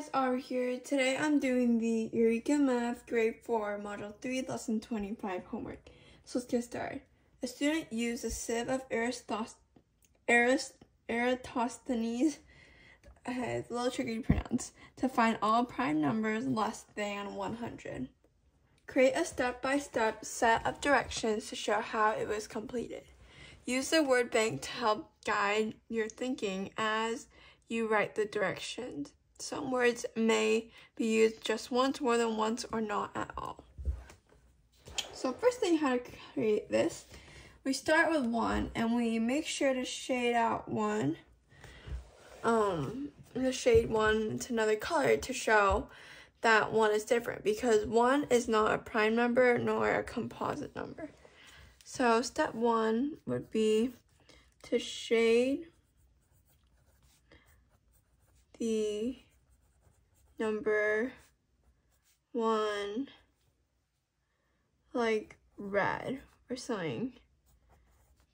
guys, Aubrey here. Today I'm doing the Eureka Math Grade 4 Module 3 Lesson 25 homework. So let's get started. A student used a sieve of Eratosthenes, Eratosthenes uh, a little tricky to pronounce, to find all prime numbers less than 100. Create a step-by-step -step set of directions to show how it was completed. Use the word bank to help guide your thinking as you write the directions. Some words may be used just once, more than once, or not at all. So first thing how to create this, we start with one and we make sure to shade out one, um, the shade one to another color to show that one is different because one is not a prime number nor a composite number. So step one would be to shade the number one like red or something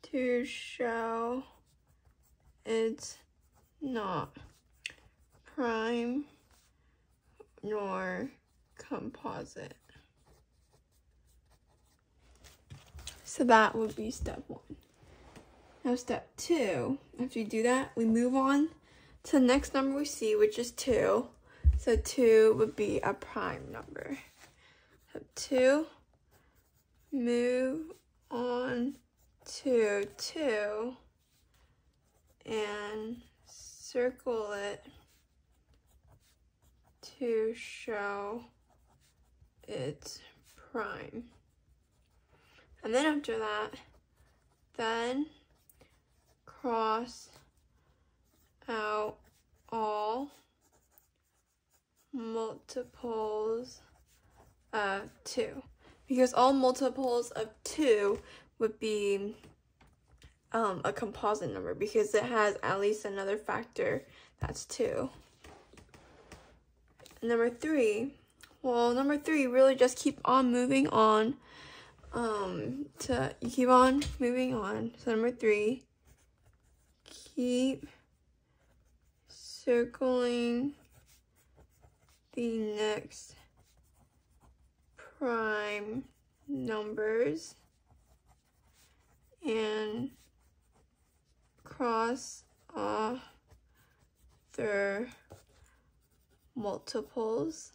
to show it's not prime nor composite. So that would be step one. Now step two, after you do that, we move on to the next number we see, which is two. So two would be a prime number. So two, move on to two, and circle it to show its prime. And then after that, then cross out all multiples of 2. Because all multiples of 2 would be um, a composite number because it has at least another factor that's 2. number 3, well, number 3, really just keep on moving on. Um, to, you keep on moving on. So number 3, keep circling the next prime numbers and cross off their multiples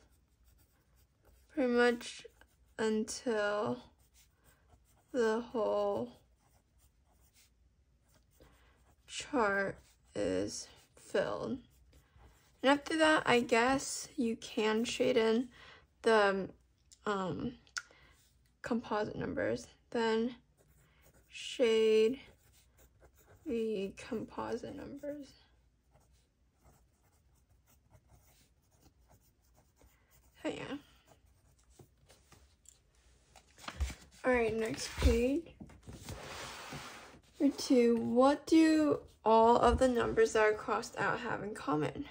pretty much until the whole chart is filled. And after that, I guess you can shade in the um, composite numbers. Then shade the composite numbers. So yeah. Alright, next page. Number two, what do all of the numbers that are crossed out have in common?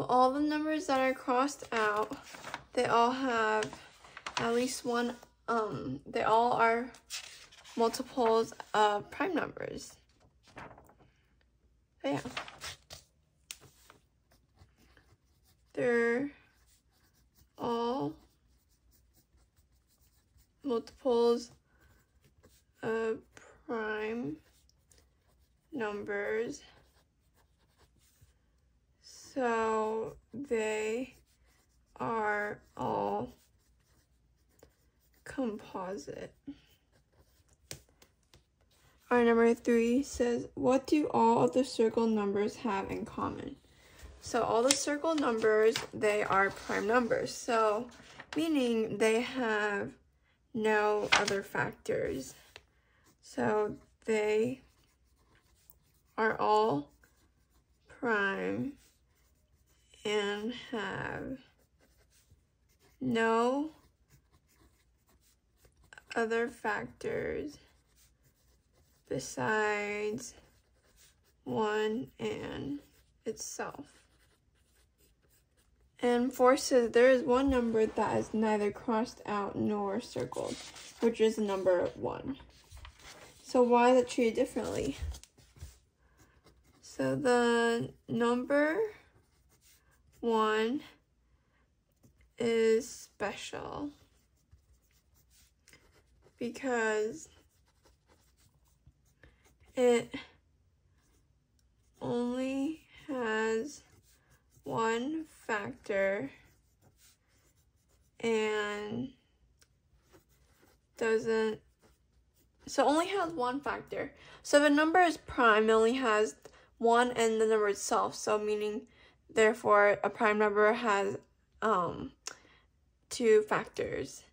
Well, all the numbers that are crossed out, they all have at least one, um, they all are multiples of prime numbers. Yeah. They're all multiples of prime numbers. So they are all composite. Our number three says, what do all of the circle numbers have in common? So all the circle numbers, they are prime numbers. So meaning they have no other factors. So they are all prime and have no other factors besides one and itself. And four says there is one number that is neither crossed out nor circled, which is the number one. So why is it treated differently? So the number one is special because it only has one factor and doesn't so only has one factor. So if a number is prime, it only has one and the number itself. So meaning, therefore, a prime number has um, two factors.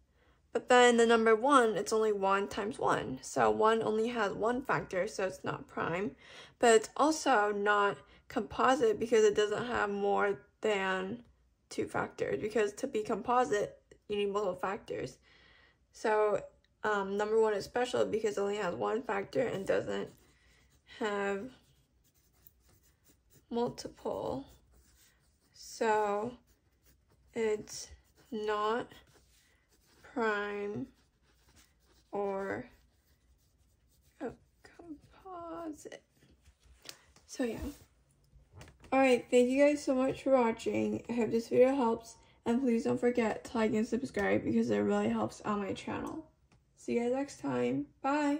But then the number one, it's only one times one. So one only has one factor, so it's not prime. But it's also not composite because it doesn't have more than two factors. Because to be composite, you need multiple factors. So um, number one is special because it only has one factor and doesn't have multiple. So it's not prime or a composite. So yeah. Alright, thank you guys so much for watching. I hope this video helps. And please don't forget to like and subscribe because it really helps on my channel. See you guys next time. Bye.